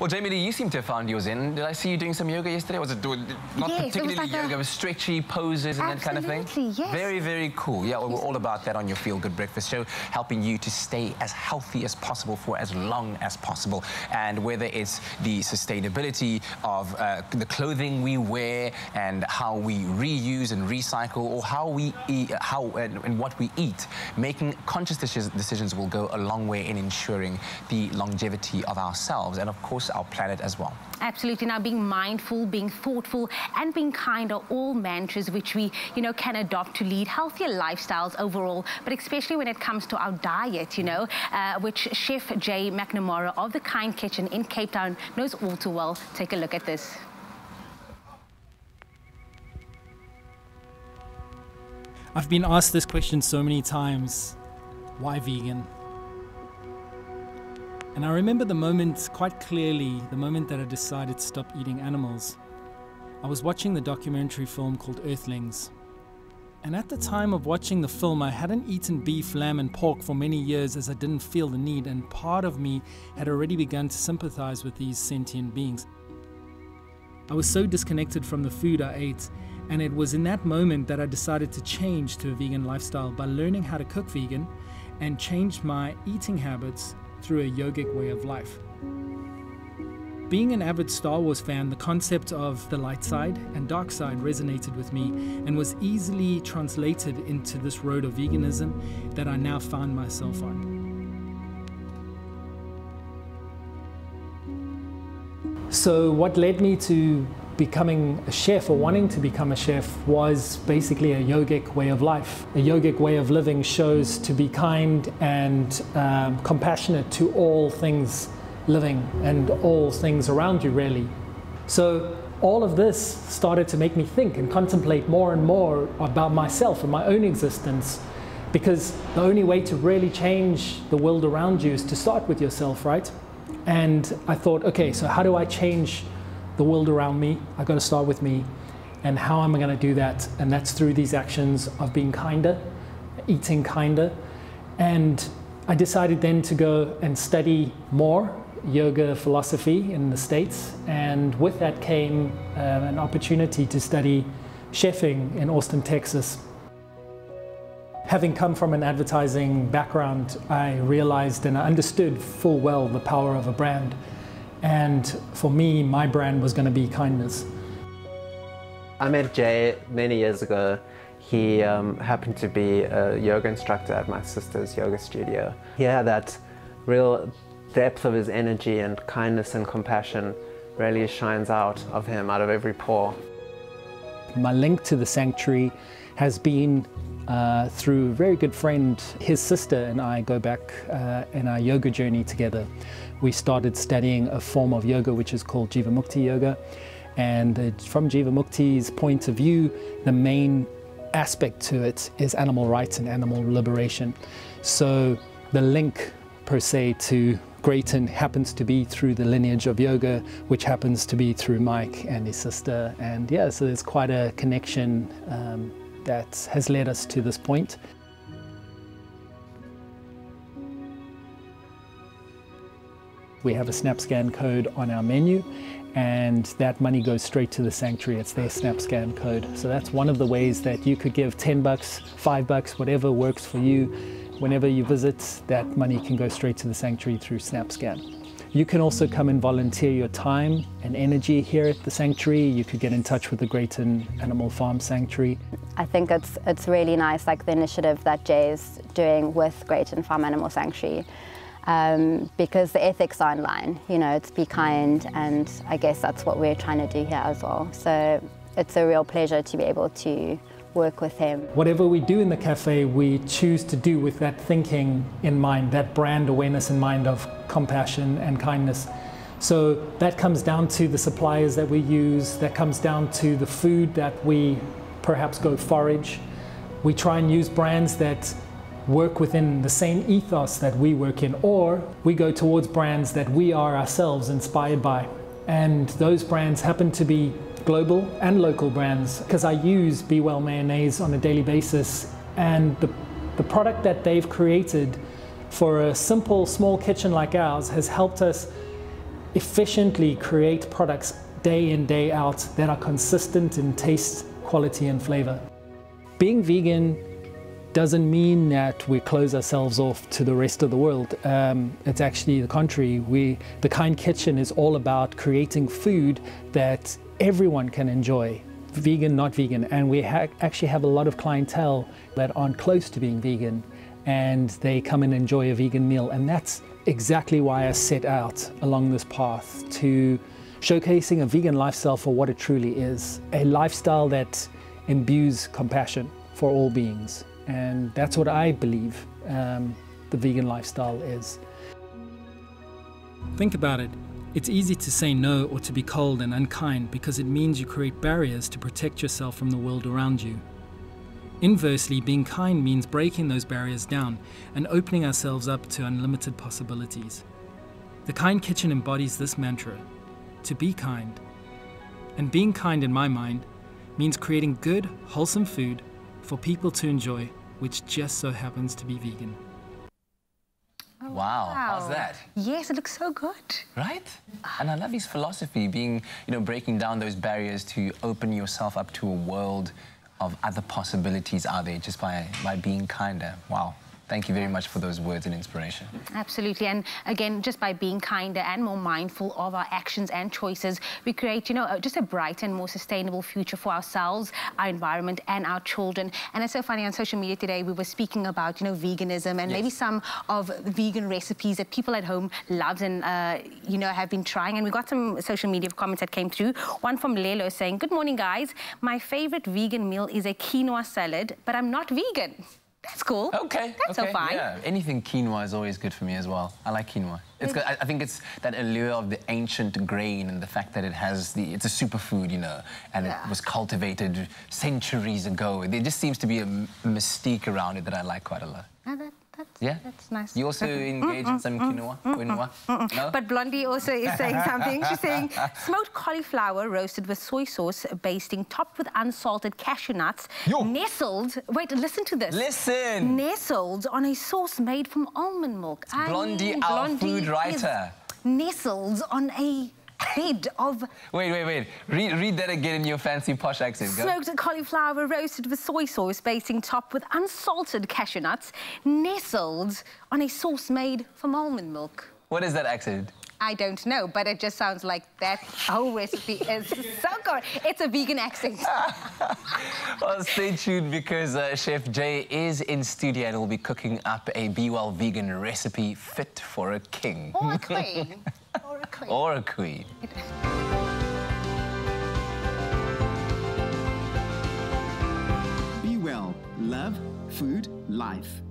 Well, Jamie Lee, you seem to have found yours in. Did I see you doing some yoga yesterday? Was it not yes, particularly it like yoga, but stretchy poses and that kind of thing? Absolutely, yes. Very, very cool. Yeah, well, we're all about that on your Feel Good Breakfast Show, helping you to stay as healthy as possible for as long as possible. And whether it's the sustainability of uh, the clothing we wear and how we reuse and recycle, or how we eat, how and, and what we eat, making conscious decisions, decisions will go a long way in ensuring the longevity of ourselves and, of course, our planet as well. Absolutely. Now, being mindful, being thoughtful, and being kind are all mantras which we, you know, can adopt to lead healthier lifestyles overall, but especially when it comes to our diet, you know, uh, which Chef Jay McNamara of the Kind Kitchen in Cape Town knows all too well. Take a look at this. I've been asked this question so many times why vegan? And I remember the moment quite clearly, the moment that I decided to stop eating animals. I was watching the documentary film called Earthlings. And at the time of watching the film, I hadn't eaten beef, lamb, and pork for many years as I didn't feel the need, and part of me had already begun to sympathize with these sentient beings. I was so disconnected from the food I ate, and it was in that moment that I decided to change to a vegan lifestyle by learning how to cook vegan and change my eating habits through a yogic way of life. Being an avid Star Wars fan, the concept of the light side and dark side resonated with me and was easily translated into this road of veganism that I now found myself on. So, what led me to becoming a chef or wanting to become a chef was basically a yogic way of life. A yogic way of living shows to be kind and um, compassionate to all things living and all things around you, really. So, all of this started to make me think and contemplate more and more about myself and my own existence. Because the only way to really change the world around you is to start with yourself, right? And I thought, okay, so how do I change the world around me. I've got to start with me. And how am I going to do that? And that's through these actions of being kinder, eating kinder. And I decided then to go and study more yoga philosophy in the States. And with that came uh, an opportunity to study chefing in Austin, Texas. Having come from an advertising background, I realized and I understood full well the power of a brand. And for me, my brand was going to be kindness. I met Jay many years ago. He um, happened to be a yoga instructor at my sister's yoga studio. He had that real depth of his energy and kindness and compassion really shines out of him, out of every pore. My link to the sanctuary has been uh, through a very good friend. His sister and I go back uh, in our yoga journey together. We started studying a form of yoga which is called Jivamukti Yoga. And uh, from Jivamukti's point of view, the main aspect to it is animal rights and animal liberation. So the link per se to Greyton happens to be through the lineage of yoga, which happens to be through Mike and his sister. And yeah, so there's quite a connection um, that has led us to this point. We have a SnapScan code on our menu and that money goes straight to the sanctuary. It's their SnapScan code. So that's one of the ways that you could give 10 bucks, 5 bucks, whatever works for you. Whenever you visit, that money can go straight to the sanctuary through SnapScan. You can also come and volunteer your time and energy here at the sanctuary. You could get in touch with the Greyton Animal Farm Sanctuary. I think it's, it's really nice, like the initiative that Jay's doing with Greyton Farm Animal Sanctuary. Um, because the ethics are in line, you know, it's be kind and I guess that's what we're trying to do here as well. So it's a real pleasure to be able to work with him. Whatever we do in the cafe, we choose to do with that thinking in mind, that brand awareness in mind of compassion and kindness. So that comes down to the suppliers that we use, that comes down to the food that we perhaps go forage. We try and use brands that work within the same ethos that we work in, or we go towards brands that we are ourselves inspired by. And those brands happen to be global and local brands because I use Be Well mayonnaise on a daily basis. And the, the product that they've created for a simple small kitchen like ours has helped us efficiently create products day in, day out that are consistent in taste, quality, and flavor. Being vegan doesn't mean that we close ourselves off to the rest of the world. Um, it's actually the contrary. We, the Kind Kitchen is all about creating food that everyone can enjoy, vegan, not vegan. And we ha actually have a lot of clientele that aren't close to being vegan and they come and enjoy a vegan meal. And that's exactly why I set out along this path to showcasing a vegan lifestyle for what it truly is a lifestyle that imbues compassion for all beings. And that's what I believe um, the vegan lifestyle is. Think about it. It's easy to say no or to be cold and unkind because it means you create barriers to protect yourself from the world around you. Inversely, being kind means breaking those barriers down and opening ourselves up to unlimited possibilities. The Kind Kitchen embodies this mantra to be kind. And being kind, in my mind, means creating good, wholesome food for people to enjoy, which just so happens to be vegan. Oh, wow. wow. how's that? Yes, it looks so good. Right? And I love his philosophy, being, you know, breaking down those barriers to open yourself up to a world of other possibilities out there just by, by being kinder. Wow. Thank you very much for those words and inspiration. Absolutely. And again, just by being kinder and more mindful of our actions and choices, we create, you know, just a bright and more sustainable future for ourselves, our environment and our children. And it's so funny on social media today, we were speaking about, you know, veganism and yes. maybe some of the vegan recipes that people at home love and, uh, you know, have been trying. And we got some social media comments that came through. One from Lelo saying, good morning, guys. My favorite vegan meal is a quinoa salad, but I'm not vegan. That's cool. Okay. That's okay. so fine. Yeah, anything quinoa is always good for me as well. I like quinoa. It's I, I think it's that allure of the ancient grain and the fact that it has the, it's a superfood, you know, and yeah. it was cultivated centuries ago. There just seems to be a mystique around it that I like quite a lot. Yeah? That's nice. You also engage in some quinoa? quinoa? No? But Blondie also is saying something. She's saying smoked cauliflower roasted with soy sauce, basting, topped with unsalted cashew nuts, Yo. nestled... Wait, listen to this. Listen! Nestled on a sauce made from almond milk. Blondie, I mean, our Blondie food writer. Nestled on a bed of... Wait, wait, wait. Read, read that again in your fancy posh accent. Go. Smoked cauliflower roasted with soy sauce, basting topped with unsalted cashew nuts, nestled on a sauce made from almond milk. What is that accent? I don't know, but it just sounds like that whole recipe is so good. It's a vegan accent. well, stay tuned because uh, Chef Jay is in studio and will be cooking up a Be Well vegan recipe fit for a king. Or a queen. Or a queen. Or a queen. Be Well. Love, food, life.